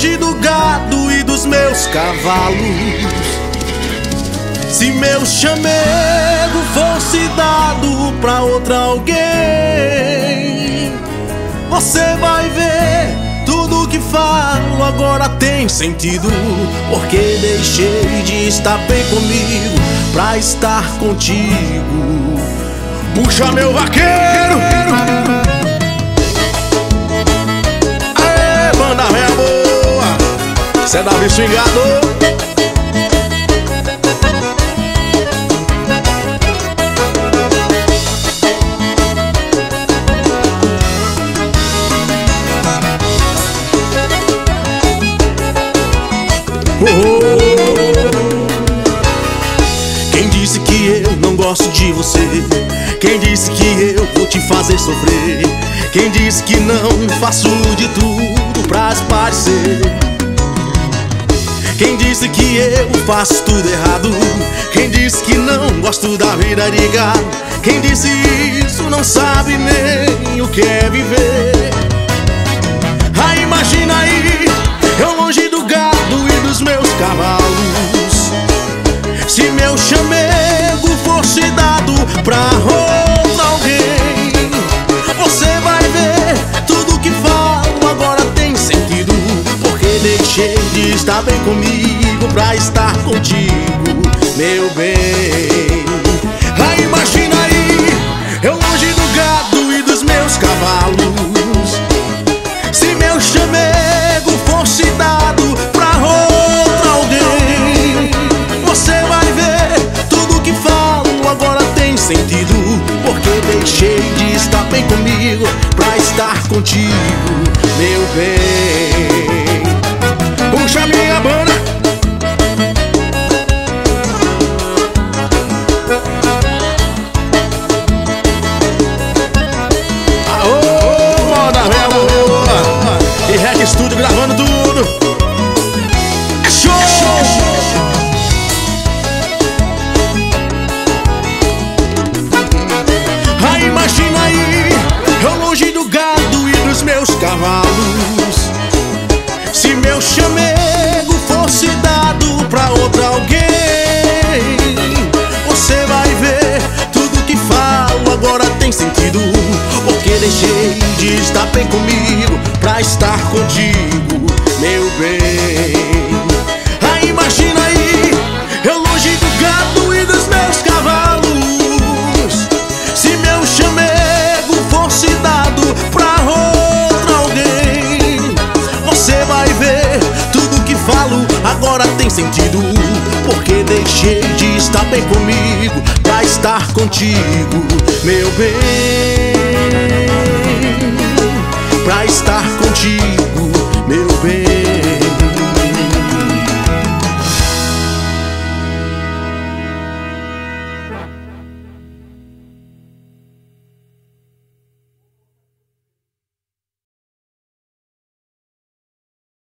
longe do gado e dos meus cavalos. Se meu chamego fosse dado pra outra alguém, você vai ver tudo que falo agora tem sentido. Porque deixei de estar bem comigo pra estar contigo. Puxa meu vaqueiro! Cê é Davi Swingador! Quem disse que eu não gosto de você? Quem disse que eu vou te fazer sofrer? Quem disse que não faço de tudo pra se parecer? Quem disse que eu faço tudo errado? Quem disse que não gosto da vida de? Quem disse isso não sabe nem o que é viver? Ah, imagina aí, eu longe do gado e dos meus cavalos. Se meu chamego fosse dado pra outro pra estar contigo, meu bem. Ah, imagina aí, eu longe do gado e dos meus cavalos. Se meu chamego fosse dado pra outro alguém, você vai ver tudo que falo agora tem sentido. Porque deixei de estar bem comigo pra estar contigo, meu bem. Deixei de estar bem comigo pra estar contigo, meu bem. Ah, imagina aí, eu longe do gado e dos meus cavalos. Se meu chamego fosse dado pra outro alguém Você vai ver tudo que falo agora tem sentido. Porque deixei de estar bem comigo pra estar contigo, meu bem Pra estar contigo, meu bem